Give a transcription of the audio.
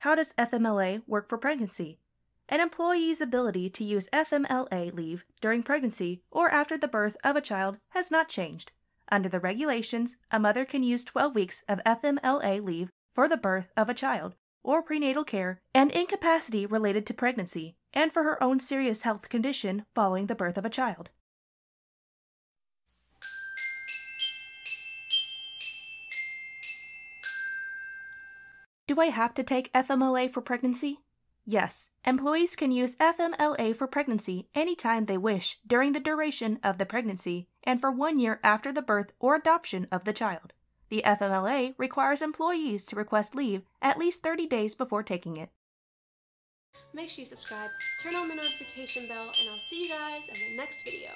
How does FMLA work for pregnancy? An employee's ability to use FMLA leave during pregnancy or after the birth of a child has not changed. Under the regulations, a mother can use 12 weeks of FMLA leave for the birth of a child or prenatal care and incapacity related to pregnancy and for her own serious health condition following the birth of a child. Do I have to take FMLA for pregnancy? Yes, employees can use FMLA for pregnancy anytime they wish during the duration of the pregnancy and for one year after the birth or adoption of the child. The FMLA requires employees to request leave at least 30 days before taking it. Make sure you subscribe, turn on the notification bell, and I'll see you guys in the next video.